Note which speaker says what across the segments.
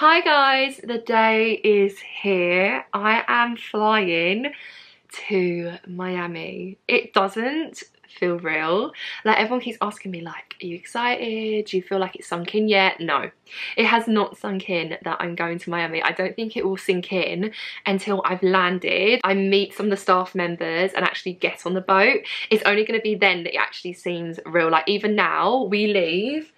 Speaker 1: Hi guys, the day is here. I am flying to Miami. It doesn't feel real. Like everyone keeps asking me like, are you excited? Do you feel like it's sunk in yet? No, it has not sunk in that I'm going to Miami. I don't think it will sink in until I've landed. I meet some of the staff members and actually get on the boat. It's only going to be then that it actually seems real. Like even now, we leave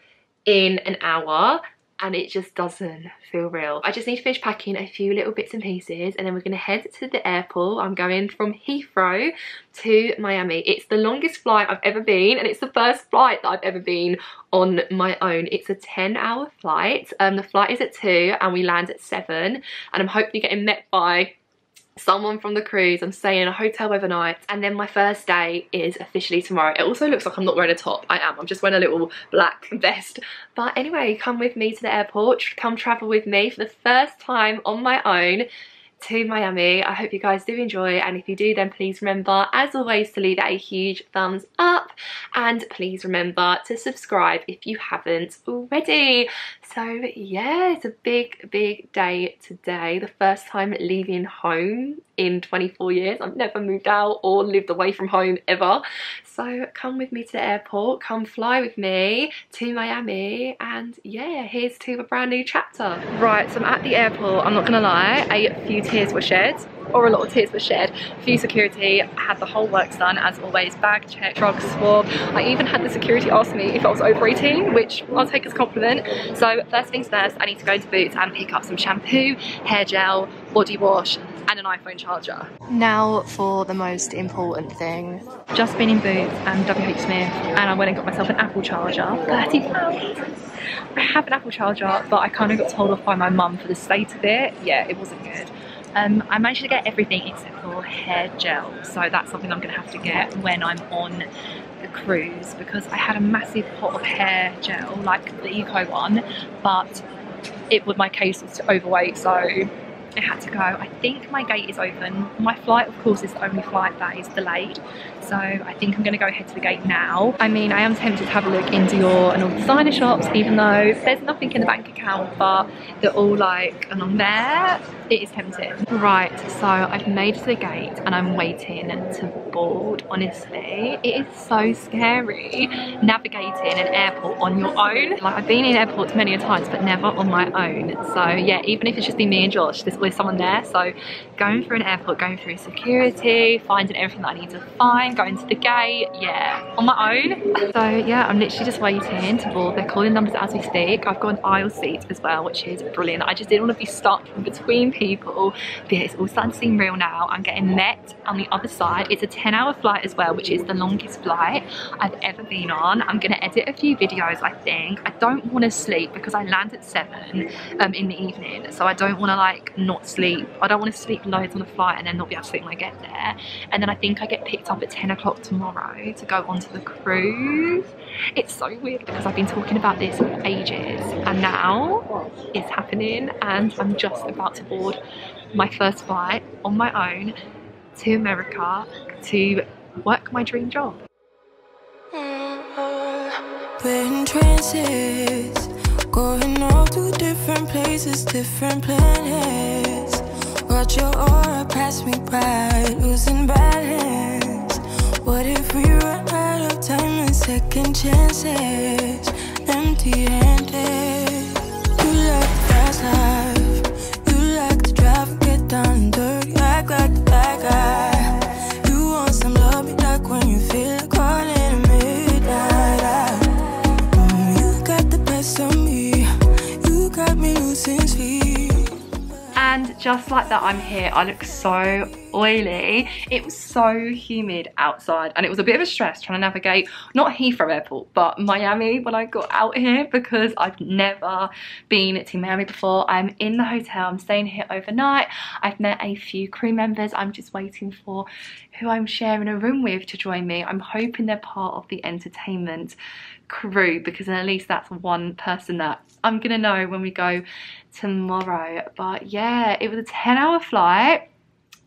Speaker 1: in an hour and it just doesn't feel real. I just need to finish packing a few little bits and pieces and then we're going to head to the airport. I'm going from Heathrow to Miami. It's the longest flight I've ever been and it's the first flight that I've ever been on my own. It's a 10 hour flight. Um, the flight is at 2 and we land at 7 and I'm hopefully getting met by someone from the cruise. I'm staying in a hotel overnight and then my first day is officially tomorrow. It also looks like I'm not wearing a top. I am. I'm just wearing a little black vest. But anyway, come with me to the airport. Come travel with me for the first time on my own to Miami. I hope you guys do enjoy and if you do then please remember as always to leave a huge thumbs up and please remember to subscribe if you haven't already. So yeah, it's a big, big day today. The first time leaving home in 24 years. I've never moved out or lived away from home ever. So come with me to the airport, come fly with me to Miami and yeah, here's to a brand new chapter. Right, so I'm at the airport, I'm not gonna lie, a few tears were shed or a lot of tears were shed. Few security, had the whole works done as always, bag check, drug swab. I even had the security ask me if I was over 18, which I'll take as a compliment. So first things first, I need to go to Boots and pick up some shampoo, hair gel, body wash, and an iPhone charger. Now for the most important thing. Just been in Boots and WH Smith and I went and got myself an Apple charger, 30 pounds. I have an Apple charger, but I kind of got told off by my mum for the state of it. Yeah, it wasn't good. Um, I managed to get everything except for hair gel, so that's something I'm going to have to get when I'm on the cruise because I had a massive pot of hair gel, like the Eco one, but it was my case was overweight, so I had to go. I think my gate is open. My flight, of course, is the only flight that is delayed. So I think I'm going to go head to the gate now. I mean, I am tempted to have a look into Dior and all the designer shops, even though there's nothing in the bank account, but they're all like along there. It is tempting. Right, so I've made to the gate and I'm waiting to board, honestly. It is so scary navigating an airport on your own. Like I've been in airports many a times, but never on my own. So yeah, even if it's just been me and Josh, there's always someone there. So going through an airport, going through security, finding everything that I need to find, going to the gate, yeah, on my own. So yeah, I'm literally just waiting to board. They're calling numbers as we speak. I've got an aisle seat as well, which is brilliant. I just didn't want to be stuck in between people. But it's all starting to seem real now. I'm getting met on the other side. It's a 10 hour flight as well, which is the longest flight I've ever been on. I'm gonna edit a few videos, I think. I don't want to sleep because I land at seven um, in the evening. So I don't want to like not sleep. I don't want to sleep loads on the flight and then not be able to sleep when I get there. And then I think I get picked up at 10 o'clock tomorrow to go onto the cruise. It's so weird because I've been talking about this for ages and now it's happening and I'm just about to board my first flight on my own to America to work my dream job.
Speaker 2: Trances, going to different places, different planets. Watch your aura pass me by, losing balance. What if we run out of time and second chances? Empty handed. And
Speaker 1: just like that, I'm here. I look so oily. It was so humid outside and it was a bit of a stress trying to navigate, not Heathrow Airport, but Miami when I got out here because I've never been to Miami before. I'm in the hotel, I'm staying here overnight. I've met a few crew members. I'm just waiting for who I'm sharing a room with to join me. I'm hoping they're part of the entertainment crew because at least that's one person that I'm gonna know when we go tomorrow. But yeah, it was a 10 hour flight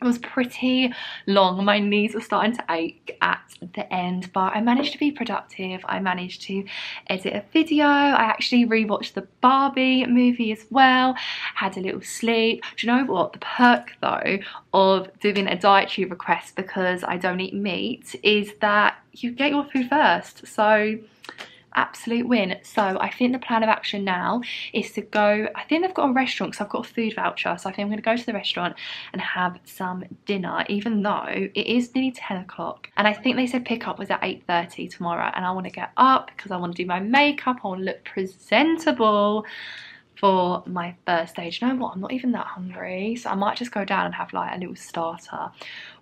Speaker 1: it was pretty long. My knees were starting to ache at the end, but I managed to be productive. I managed to edit a video. I actually rewatched the Barbie movie as well, had a little sleep. Do you know what? The perk though of doing a dietary request because I don't eat meat is that you get your food first. So absolute win. So I think the plan of action now is to go, I think they've got a restaurant because I've got a food voucher. So I think I'm going to go to the restaurant and have some dinner, even though it is nearly 10 o'clock. And I think they said pickup was at 8.30 tomorrow. And I want to get up because I want to do my makeup. I want to look presentable for my birthday. Do you know what? I'm not even that hungry. So I might just go down and have like a little starter.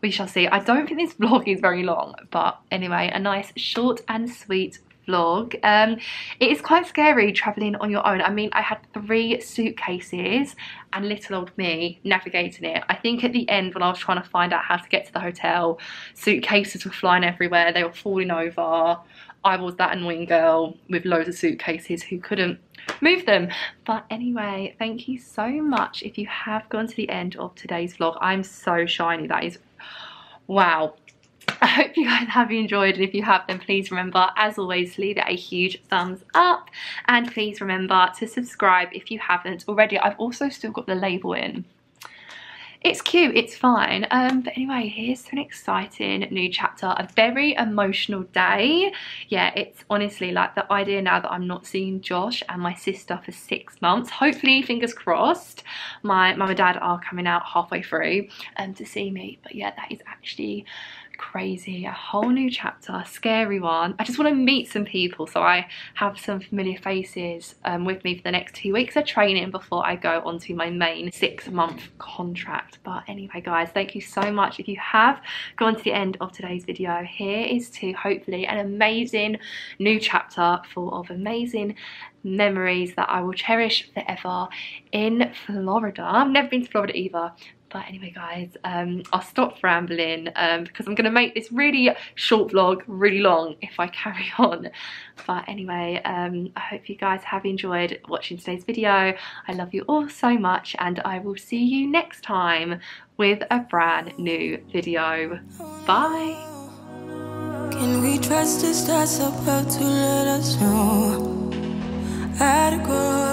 Speaker 1: We shall see. I don't think this vlog is very long. But anyway, a nice short and sweet vlog. Um, it is quite scary travelling on your own. I mean, I had three suitcases and little old me navigating it. I think at the end when I was trying to find out how to get to the hotel, suitcases were flying everywhere. They were falling over. I was that annoying girl with loads of suitcases who couldn't move them. But anyway, thank you so much if you have gone to the end of today's vlog. I'm so shiny. That is, wow. I hope you guys have enjoyed and if you have then please remember as always leave it a huge thumbs up and please remember to subscribe if you haven't already. I've also still got the label in. It's cute it's fine. Um but anyway here's an exciting new chapter a very emotional day. Yeah it's honestly like the idea now that i'm not seeing josh and my sister for six months. Hopefully fingers crossed my mum and dad are coming out halfway through um to see me. But yeah that is actually crazy a whole new chapter a scary one. I just want to meet some people so i have some familiar faces um, with me for the next two weeks of training before i go on to my main six month contract. But anyway guys thank you so much. If you have gone to the end of today's video here is to hopefully an amazing new chapter full of amazing memories that I will cherish forever in Florida. I've never been to Florida either, but anyway guys um, i'll stop rambling um, because i'm gonna make this really short vlog really long if i carry on. But anyway um, i hope you guys have enjoyed watching today's video. I love you all so much and i will see you next time with a brand new video. Bye.
Speaker 2: Can we trust the stars above to let us know how to go